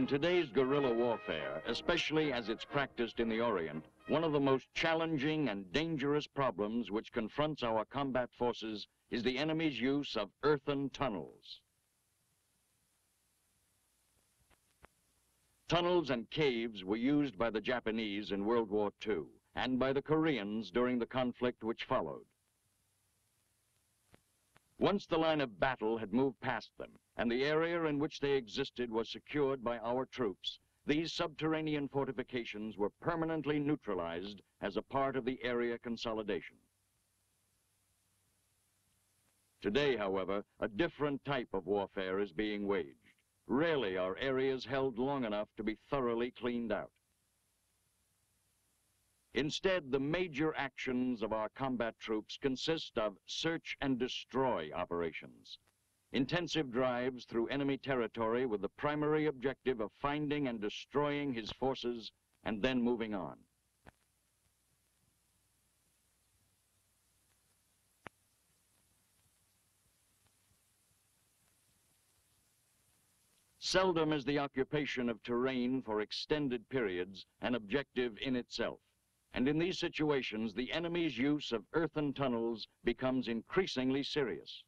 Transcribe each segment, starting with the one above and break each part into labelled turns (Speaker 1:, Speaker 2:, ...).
Speaker 1: In today's guerrilla warfare, especially as it's practiced in the Orient, one of the most challenging and dangerous problems which confronts our combat forces is the enemy's use of earthen tunnels. Tunnels and caves were used by the Japanese in World War II and by the Koreans during the conflict which followed. Once the line of battle had moved past them, and the area in which they existed was secured by our troops, these subterranean fortifications were permanently neutralized as a part of the area consolidation. Today, however, a different type of warfare is being waged. Rarely are areas held long enough to be thoroughly cleaned out. Instead, the major actions of our combat troops consist of search and destroy operations. Intensive drives through enemy territory with the primary objective of finding and destroying his forces and then moving on. Seldom is the occupation of terrain for extended periods an objective in itself. And in these situations, the enemy's use of earthen tunnels becomes increasingly serious.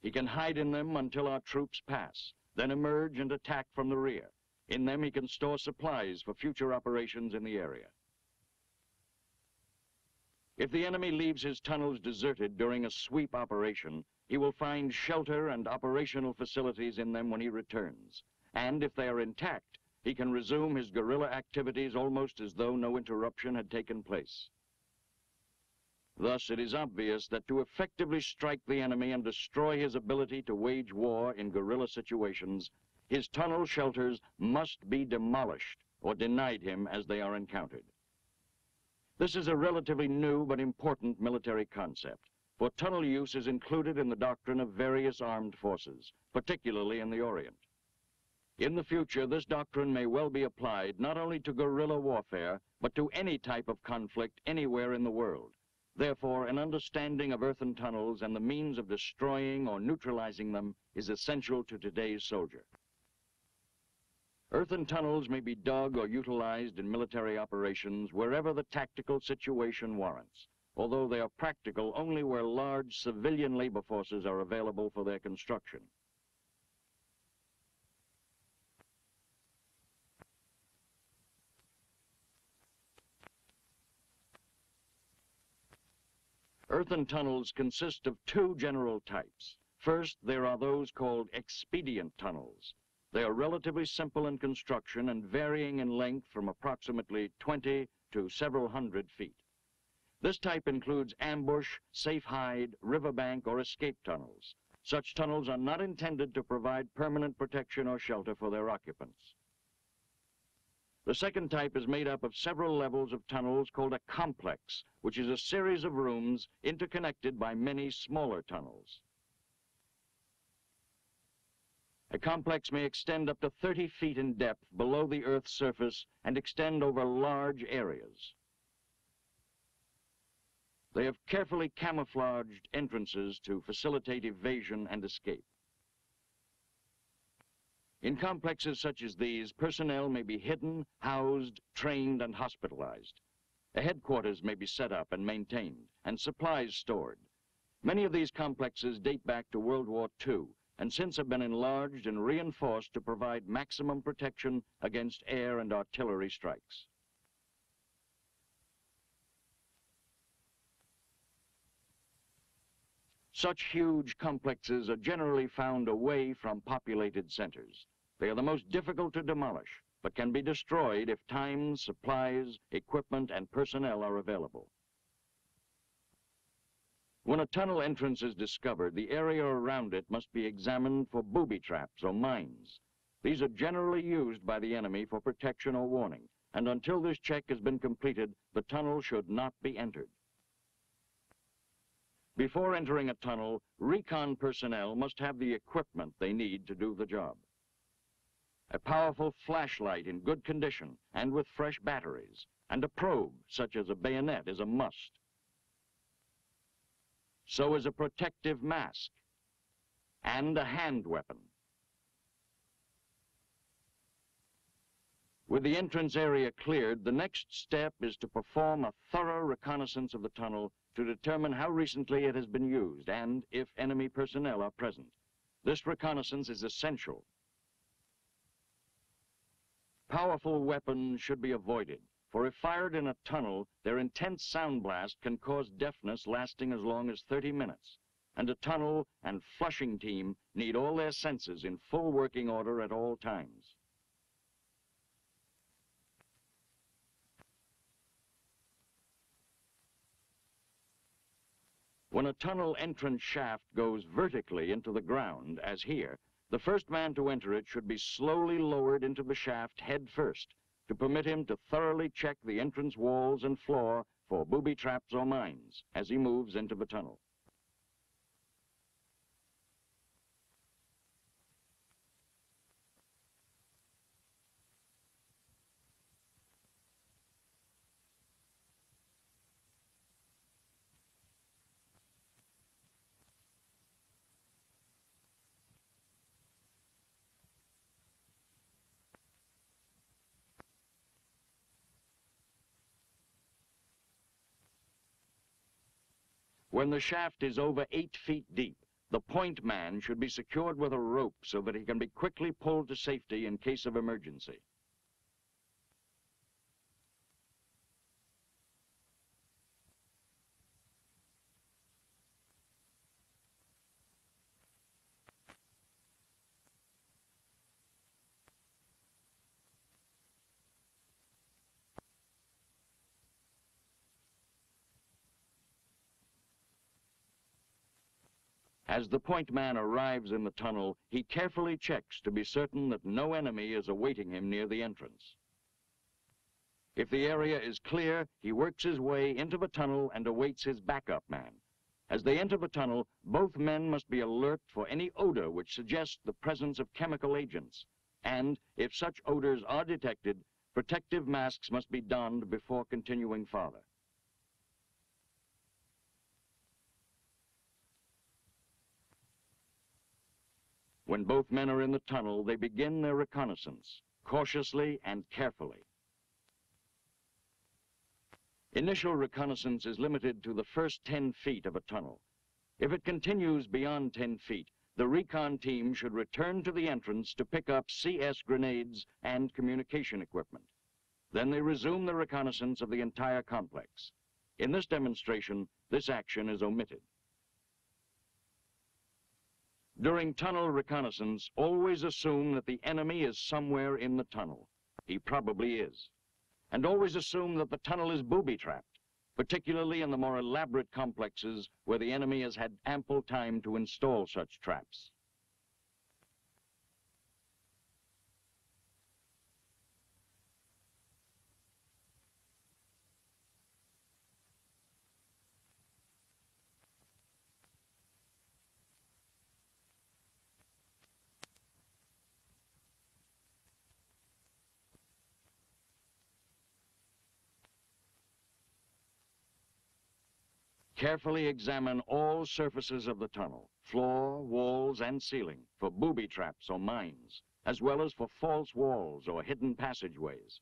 Speaker 1: He can hide in them until our troops pass, then emerge and attack from the rear. In them, he can store supplies for future operations in the area. If the enemy leaves his tunnels deserted during a sweep operation, he will find shelter and operational facilities in them when he returns. And if they are intact, he can resume his guerrilla activities almost as though no interruption had taken place. Thus, it is obvious that to effectively strike the enemy and destroy his ability to wage war in guerrilla situations, his tunnel shelters must be demolished or denied him as they are encountered. This is a relatively new but important military concept, for tunnel use is included in the doctrine of various armed forces, particularly in the Orient. In the future, this doctrine may well be applied not only to guerrilla warfare, but to any type of conflict anywhere in the world. Therefore, an understanding of earthen tunnels and the means of destroying or neutralizing them is essential to today's soldier. Earthen tunnels may be dug or utilized in military operations wherever the tactical situation warrants, although they are practical only where large civilian labor forces are available for their construction. Earthen tunnels consist of two general types. First, there are those called expedient tunnels. They are relatively simple in construction and varying in length from approximately 20 to several hundred feet. This type includes ambush, safe hide, riverbank, or escape tunnels. Such tunnels are not intended to provide permanent protection or shelter for their occupants. The second type is made up of several levels of tunnels called a complex, which is a series of rooms interconnected by many smaller tunnels. A complex may extend up to 30 feet in depth below the Earth's surface and extend over large areas. They have carefully camouflaged entrances to facilitate evasion and escape. In complexes such as these, personnel may be hidden, housed, trained, and hospitalized. A headquarters may be set up and maintained, and supplies stored. Many of these complexes date back to World War II, and since have been enlarged and reinforced to provide maximum protection against air and artillery strikes. Such huge complexes are generally found away from populated centers. They are the most difficult to demolish, but can be destroyed if time, supplies, equipment, and personnel are available. When a tunnel entrance is discovered, the area around it must be examined for booby traps or mines. These are generally used by the enemy for protection or warning, and until this check has been completed, the tunnel should not be entered. Before entering a tunnel, recon personnel must have the equipment they need to do the job. A powerful flashlight in good condition and with fresh batteries, and a probe, such as a bayonet, is a must. So is a protective mask and a hand weapon. With the entrance area cleared, the next step is to perform a thorough reconnaissance of the tunnel to determine how recently it has been used and if enemy personnel are present. This reconnaissance is essential. Powerful weapons should be avoided, for if fired in a tunnel, their intense sound blast can cause deafness lasting as long as 30 minutes. And a tunnel and flushing team need all their senses in full working order at all times. When a tunnel entrance shaft goes vertically into the ground, as here, the first man to enter it should be slowly lowered into the shaft head first to permit him to thoroughly check the entrance walls and floor for booby traps or mines as he moves into the tunnel. When the shaft is over eight feet deep, the point man should be secured with a rope so that he can be quickly pulled to safety in case of emergency. As the point man arrives in the tunnel, he carefully checks to be certain that no enemy is awaiting him near the entrance. If the area is clear, he works his way into the tunnel and awaits his backup man. As they enter the tunnel, both men must be alert for any odor which suggests the presence of chemical agents. And if such odors are detected, protective masks must be donned before continuing farther. When both men are in the tunnel, they begin their reconnaissance, cautiously and carefully. Initial reconnaissance is limited to the first 10 feet of a tunnel. If it continues beyond 10 feet, the recon team should return to the entrance to pick up CS grenades and communication equipment. Then they resume the reconnaissance of the entire complex. In this demonstration, this action is omitted. During tunnel reconnaissance, always assume that the enemy is somewhere in the tunnel. He probably is. And always assume that the tunnel is booby-trapped, particularly in the more elaborate complexes where the enemy has had ample time to install such traps. Carefully examine all surfaces of the tunnel, floor, walls, and ceiling, for booby traps or mines, as well as for false walls or hidden passageways.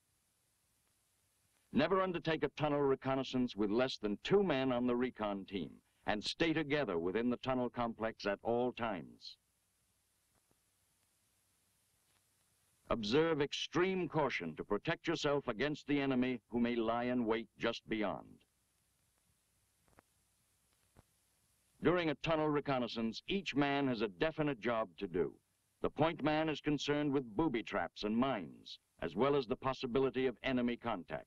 Speaker 1: Never undertake a tunnel reconnaissance with less than two men on the recon team, and stay together within the tunnel complex at all times. Observe extreme caution to protect yourself against the enemy who may lie in wait just beyond. During a tunnel reconnaissance, each man has a definite job to do. The point man is concerned with booby traps and mines, as well as the possibility of enemy contact.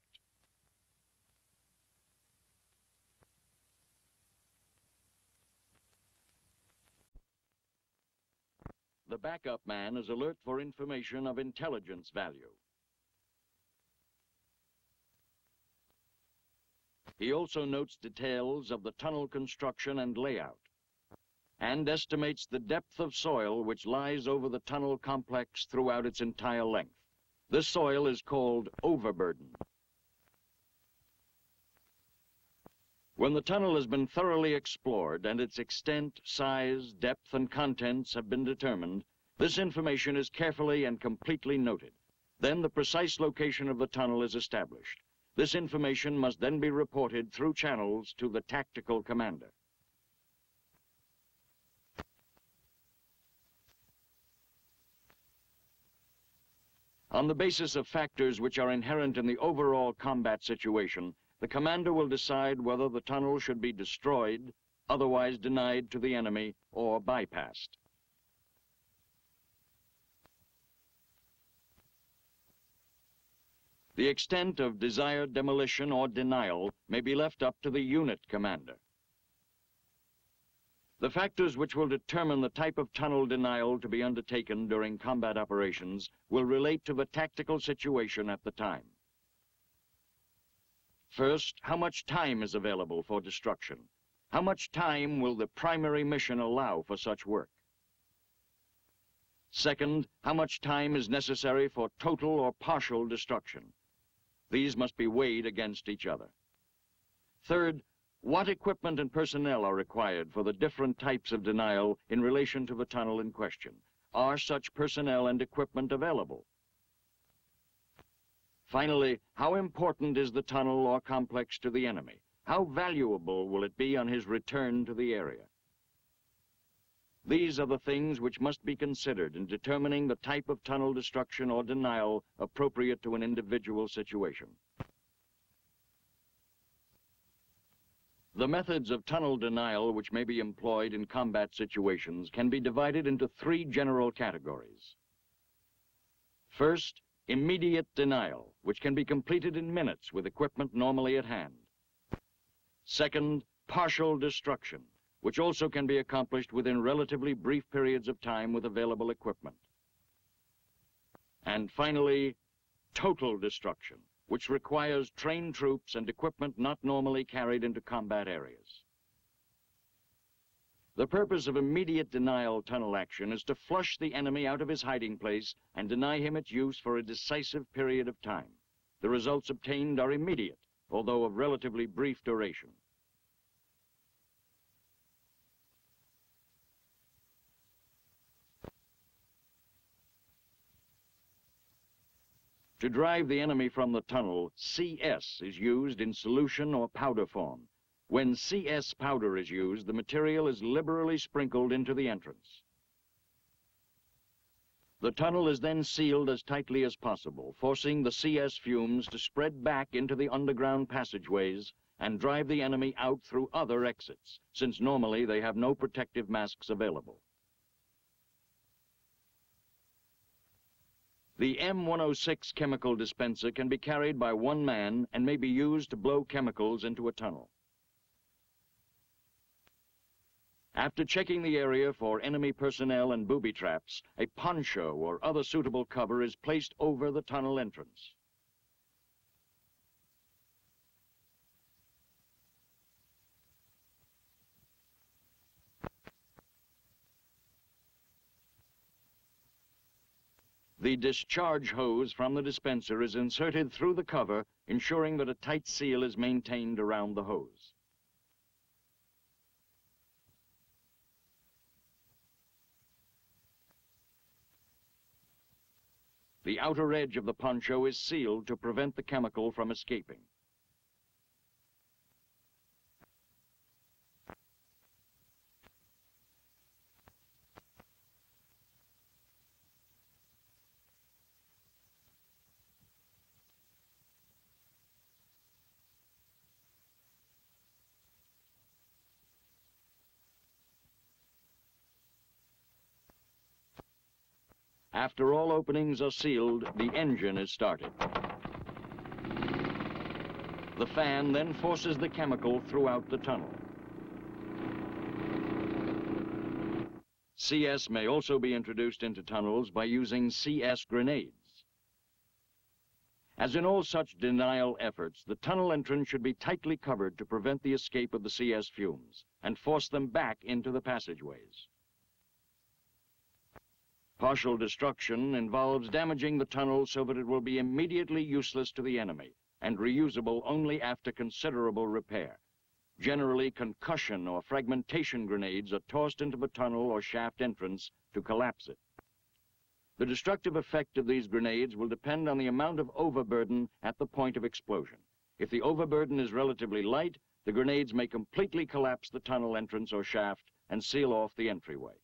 Speaker 1: The backup man is alert for information of intelligence value. He also notes details of the tunnel construction and layout and estimates the depth of soil which lies over the tunnel complex throughout its entire length. This soil is called overburden. When the tunnel has been thoroughly explored and its extent, size, depth, and contents have been determined, this information is carefully and completely noted. Then the precise location of the tunnel is established. This information must then be reported through channels to the tactical commander. On the basis of factors which are inherent in the overall combat situation, the commander will decide whether the tunnel should be destroyed, otherwise denied to the enemy, or bypassed. The extent of desired demolition or denial may be left up to the unit commander. The factors which will determine the type of tunnel denial to be undertaken during combat operations will relate to the tactical situation at the time. First, how much time is available for destruction? How much time will the primary mission allow for such work? Second, how much time is necessary for total or partial destruction? These must be weighed against each other. Third, what equipment and personnel are required for the different types of denial in relation to the tunnel in question? Are such personnel and equipment available? Finally, how important is the tunnel or complex to the enemy? How valuable will it be on his return to the area? These are the things which must be considered in determining the type of tunnel destruction or denial appropriate to an individual situation. The methods of tunnel denial which may be employed in combat situations can be divided into three general categories. First, immediate denial, which can be completed in minutes with equipment normally at hand. Second, partial destruction, which also can be accomplished within relatively brief periods of time with available equipment. And finally, total destruction, which requires trained troops and equipment not normally carried into combat areas. The purpose of immediate denial tunnel action is to flush the enemy out of his hiding place and deny him its use for a decisive period of time. The results obtained are immediate, although of relatively brief duration. To drive the enemy from the tunnel, CS is used in solution or powder form. When CS powder is used, the material is liberally sprinkled into the entrance. The tunnel is then sealed as tightly as possible, forcing the CS fumes to spread back into the underground passageways and drive the enemy out through other exits, since normally they have no protective masks available. The M106 chemical dispenser can be carried by one man and may be used to blow chemicals into a tunnel. After checking the area for enemy personnel and booby traps, a poncho or other suitable cover is placed over the tunnel entrance. The discharge hose from the dispenser is inserted through the cover, ensuring that a tight seal is maintained around the hose. The outer edge of the poncho is sealed to prevent the chemical from escaping. After all openings are sealed, the engine is started. The fan then forces the chemical throughout the tunnel. CS may also be introduced into tunnels by using CS grenades. As in all such denial efforts, the tunnel entrance should be tightly covered to prevent the escape of the CS fumes and force them back into the passageways. Partial destruction involves damaging the tunnel so that it will be immediately useless to the enemy and reusable only after considerable repair. Generally, concussion or fragmentation grenades are tossed into the tunnel or shaft entrance to collapse it. The destructive effect of these grenades will depend on the amount of overburden at the point of explosion. If the overburden is relatively light, the grenades may completely collapse the tunnel entrance or shaft and seal off the entryway.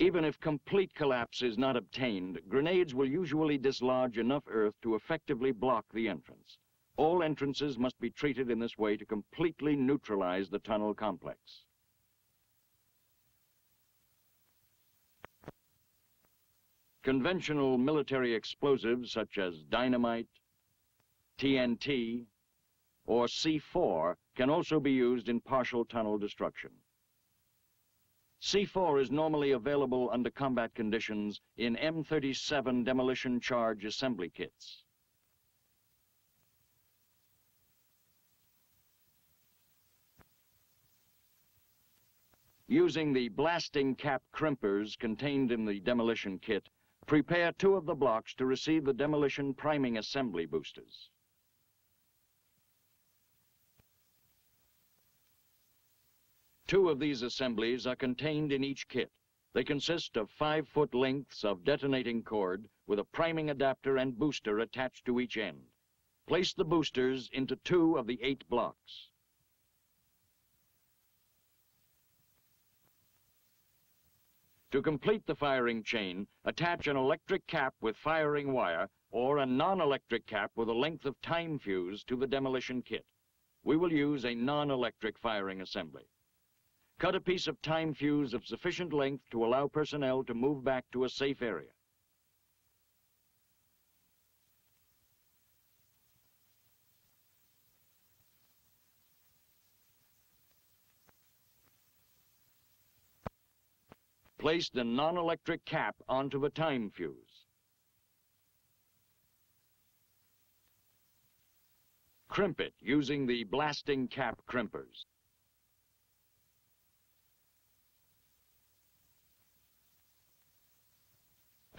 Speaker 1: Even if complete collapse is not obtained, grenades will usually dislodge enough earth to effectively block the entrance. All entrances must be treated in this way to completely neutralize the tunnel complex. Conventional military explosives such as dynamite, TNT, or C4 can also be used in partial tunnel destruction. C4 is normally available under combat conditions in M37 demolition charge assembly kits. Using the blasting cap crimpers contained in the demolition kit, prepare two of the blocks to receive the demolition priming assembly boosters. Two of these assemblies are contained in each kit. They consist of five-foot lengths of detonating cord with a priming adapter and booster attached to each end. Place the boosters into two of the eight blocks. To complete the firing chain, attach an electric cap with firing wire or a non-electric cap with a length of time fuse to the demolition kit. We will use a non-electric firing assembly. Cut a piece of time fuse of sufficient length to allow personnel to move back to a safe area. Place the non-electric cap onto the time fuse. Crimp it using the blasting cap crimpers.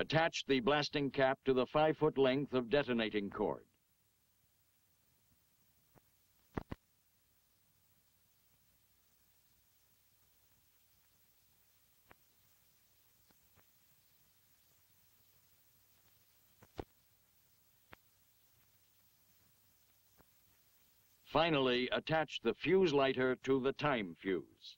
Speaker 1: Attach the blasting cap to the five-foot length of detonating cord. Finally, attach the fuse lighter to the time fuse.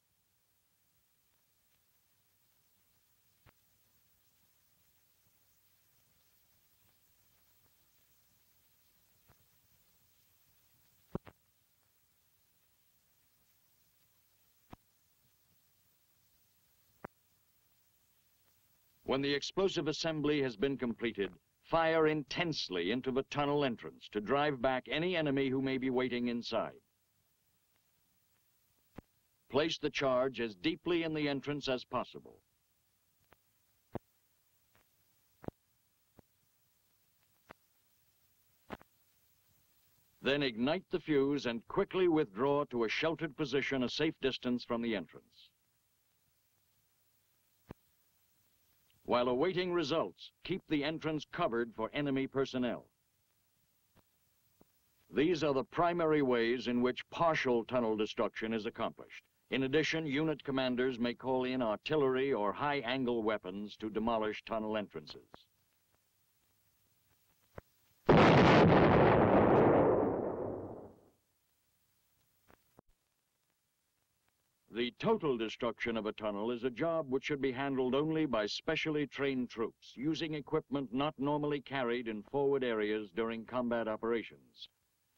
Speaker 1: When the explosive assembly has been completed, fire intensely into the tunnel entrance to drive back any enemy who may be waiting inside. Place the charge as deeply in the entrance as possible. Then ignite the fuse and quickly withdraw to a sheltered position a safe distance from the entrance. While awaiting results, keep the entrance covered for enemy personnel. These are the primary ways in which partial tunnel destruction is accomplished. In addition, unit commanders may call in artillery or high-angle weapons to demolish tunnel entrances. The total destruction of a tunnel is a job which should be handled only by specially trained troops, using equipment not normally carried in forward areas during combat operations.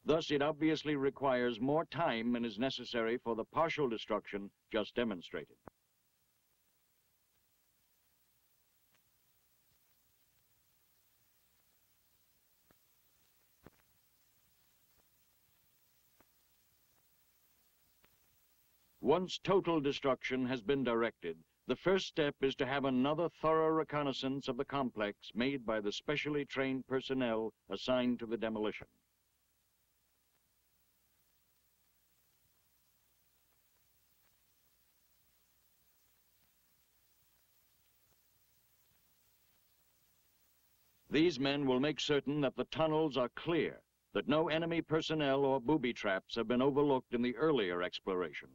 Speaker 1: Thus, it obviously requires more time than is necessary for the partial destruction just demonstrated. Once total destruction has been directed, the first step is to have another thorough reconnaissance of the complex made by the specially trained personnel assigned to the demolition. These men will make certain that the tunnels are clear, that no enemy personnel or booby traps have been overlooked in the earlier exploration.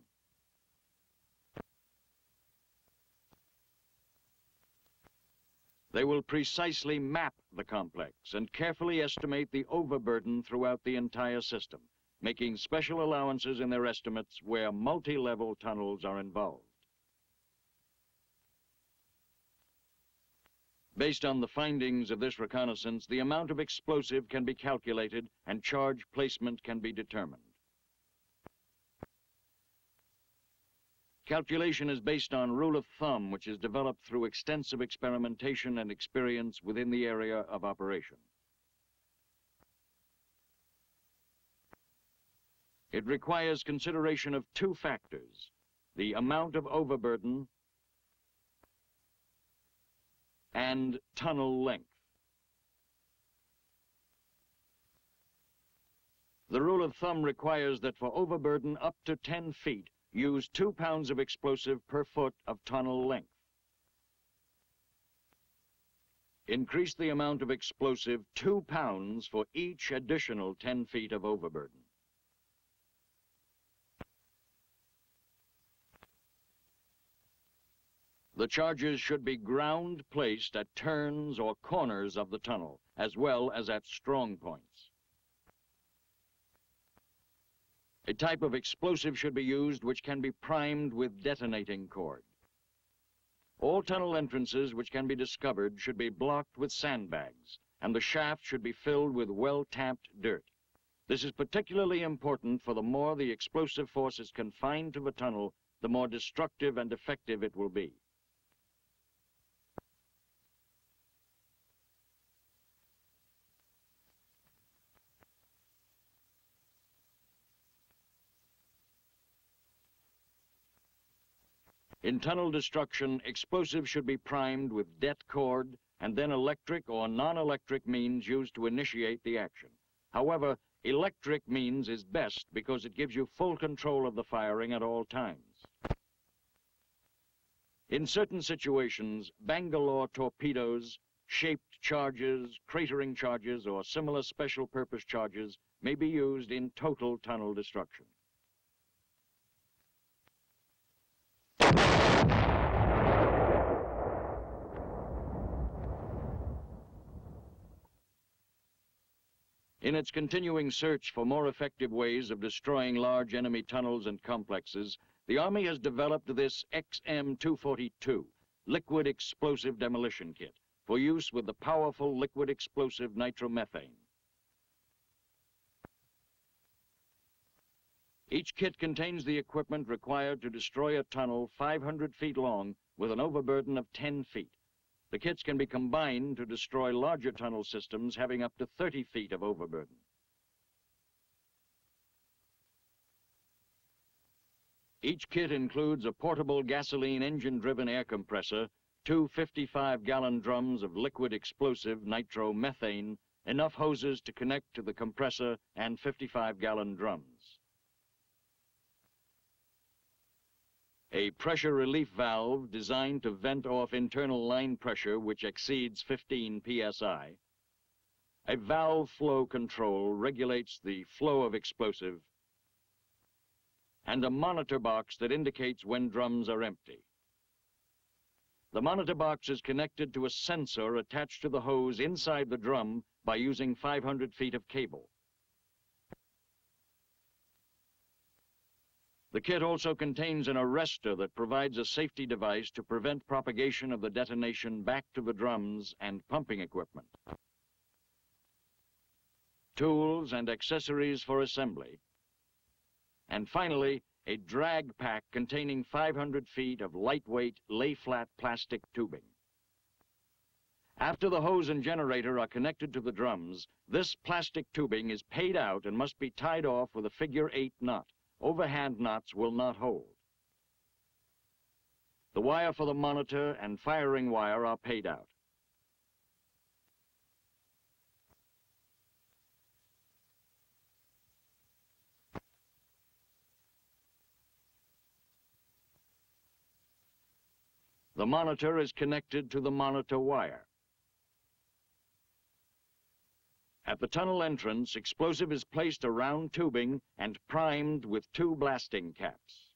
Speaker 1: They will precisely map the complex and carefully estimate the overburden throughout the entire system, making special allowances in their estimates where multi-level tunnels are involved. Based on the findings of this reconnaissance, the amount of explosive can be calculated and charge placement can be determined. Calculation is based on rule of thumb, which is developed through extensive experimentation and experience within the area of operation. It requires consideration of two factors, the amount of overburden and tunnel length. The rule of thumb requires that for overburden up to 10 feet, use two pounds of explosive per foot of tunnel length. Increase the amount of explosive two pounds for each additional 10 feet of overburden. The charges should be ground placed at turns or corners of the tunnel, as well as at strong points. A type of explosive should be used which can be primed with detonating cord. All tunnel entrances which can be discovered should be blocked with sandbags, and the shaft should be filled with well-tamped dirt. This is particularly important for the more the explosive force is confined to the tunnel, the more destructive and effective it will be. In tunnel destruction, explosives should be primed with det cord and then electric or non-electric means used to initiate the action. However, electric means is best because it gives you full control of the firing at all times. In certain situations, Bangalore torpedoes, shaped charges, cratering charges, or similar special purpose charges may be used in total tunnel destruction. In its continuing search for more effective ways of destroying large enemy tunnels and complexes, the Army has developed this XM-242, Liquid Explosive Demolition Kit, for use with the powerful liquid explosive nitromethane. Each kit contains the equipment required to destroy a tunnel 500 feet long with an overburden of 10 feet. The kits can be combined to destroy larger tunnel systems having up to 30 feet of overburden. Each kit includes a portable gasoline engine-driven air compressor, two 55-gallon drums of liquid explosive nitromethane, enough hoses to connect to the compressor, and 55-gallon drums. A pressure relief valve designed to vent off internal line pressure which exceeds 15 psi. A valve flow control regulates the flow of explosive, and a monitor box that indicates when drums are empty. The monitor box is connected to a sensor attached to the hose inside the drum by using 500 feet of cable. The kit also contains an arrestor that provides a safety device to prevent propagation of the detonation back to the drums and pumping equipment. Tools and accessories for assembly. And finally, a drag pack containing 500 feet of lightweight, lay-flat plastic tubing. After the hose and generator are connected to the drums, this plastic tubing is paid out and must be tied off with a figure eight knot. Overhand knots will not hold. The wire for the monitor and firing wire are paid out. The monitor is connected to the monitor wire. At the tunnel entrance, explosive is placed around tubing and primed with two blasting caps.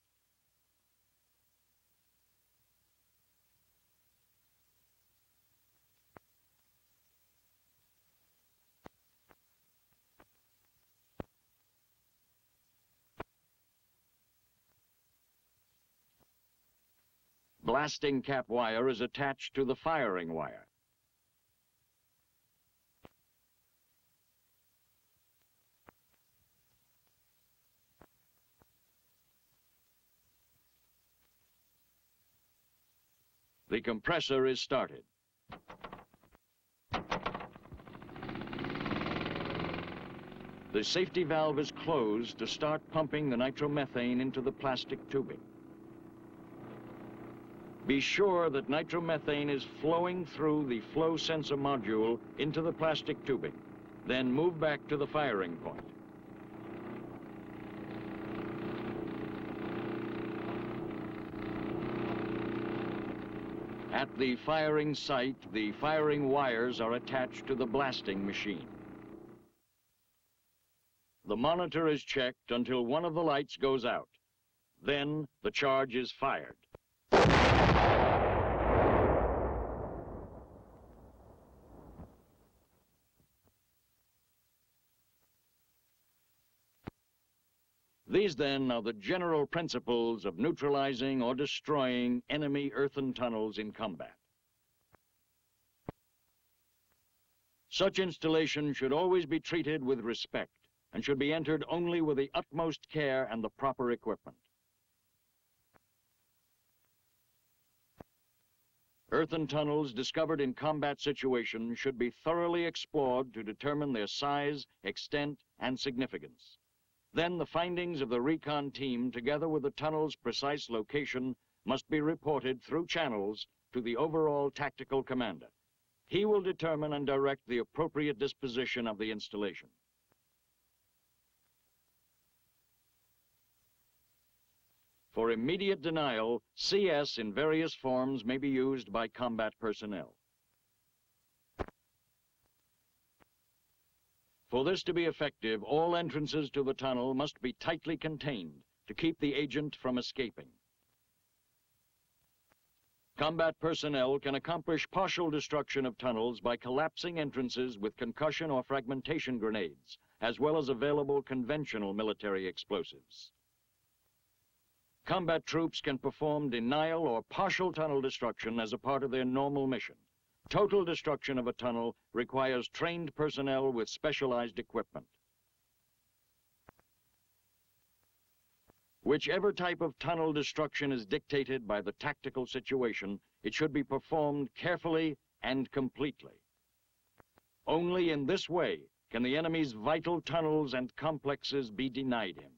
Speaker 1: Blasting cap wire is attached to the firing wire. The compressor is started. The safety valve is closed to start pumping the nitromethane into the plastic tubing. Be sure that nitromethane is flowing through the flow sensor module into the plastic tubing. Then move back to the firing point. At the firing site, the firing wires are attached to the blasting machine. The monitor is checked until one of the lights goes out. Then the charge is fired. These, then, are the general principles of neutralizing or destroying enemy earthen tunnels in combat. Such installation should always be treated with respect and should be entered only with the utmost care and the proper equipment. Earthen tunnels discovered in combat situations should be thoroughly explored to determine their size, extent, and significance. Then the findings of the recon team, together with the tunnel's precise location, must be reported through channels to the overall tactical commander. He will determine and direct the appropriate disposition of the installation. For immediate denial, CS in various forms may be used by combat personnel. For this to be effective, all entrances to the tunnel must be tightly contained to keep the agent from escaping. Combat personnel can accomplish partial destruction of tunnels by collapsing entrances with concussion or fragmentation grenades, as well as available conventional military explosives. Combat troops can perform denial or partial tunnel destruction as a part of their normal mission. Total destruction of a tunnel requires trained personnel with specialized equipment. Whichever type of tunnel destruction is dictated by the tactical situation, it should be performed carefully and completely. Only in this way can the enemy's vital tunnels and complexes be denied him.